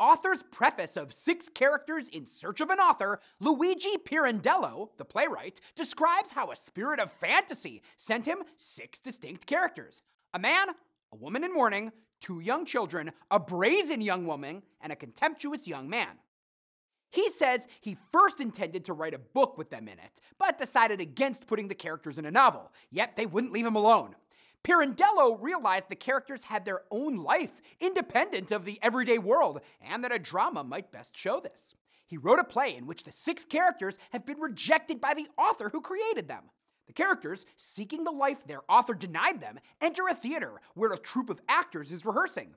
author's preface of Six Characters in Search of an Author, Luigi Pirandello, the playwright, describes how a spirit of fantasy sent him six distinct characters a man, a woman in mourning, two young children, a brazen young woman, and a contemptuous young man. He says he first intended to write a book with them in it, but decided against putting the characters in a novel, yet they wouldn't leave him alone. Pirandello realized the characters had their own life, independent of the everyday world, and that a drama might best show this. He wrote a play in which the six characters have been rejected by the author who created them. The characters, seeking the life their author denied them, enter a theater where a troupe of actors is rehearsing.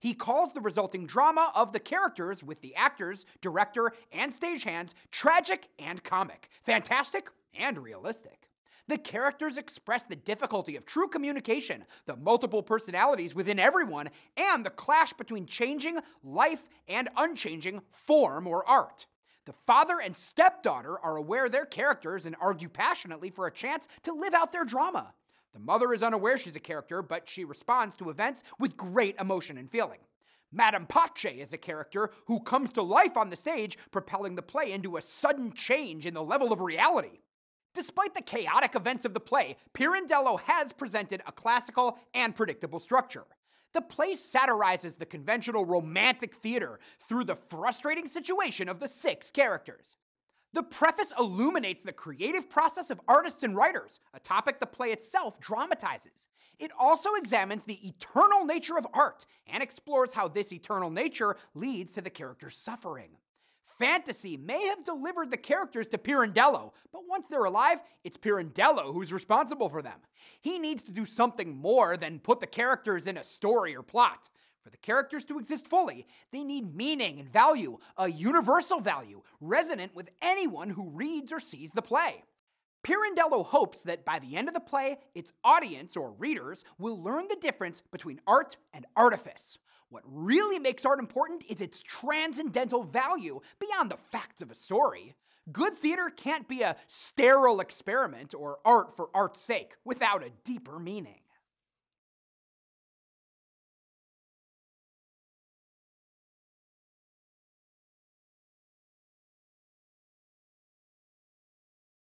He calls the resulting drama of the characters with the actors, director, and stagehands tragic and comic, fantastic and realistic. The characters express the difficulty of true communication, the multiple personalities within everyone, and the clash between changing life and unchanging form or art. The father and stepdaughter are aware their characters and argue passionately for a chance to live out their drama. The mother is unaware she's a character, but she responds to events with great emotion and feeling. Madame Pace is a character who comes to life on the stage, propelling the play into a sudden change in the level of reality. Despite the chaotic events of the play, Pirandello has presented a classical and predictable structure. The play satirizes the conventional romantic theater through the frustrating situation of the six characters. The preface illuminates the creative process of artists and writers, a topic the play itself dramatizes. It also examines the eternal nature of art and explores how this eternal nature leads to the character's suffering. Fantasy may have delivered the characters to Pirandello, but once they're alive, it's Pirandello who's responsible for them. He needs to do something more than put the characters in a story or plot. For the characters to exist fully, they need meaning and value, a universal value, resonant with anyone who reads or sees the play. Pirandello hopes that by the end of the play, its audience or readers will learn the difference between art and artifice. What really makes art important is its transcendental value beyond the facts of a story. Good theater can't be a sterile experiment or art for art's sake without a deeper meaning.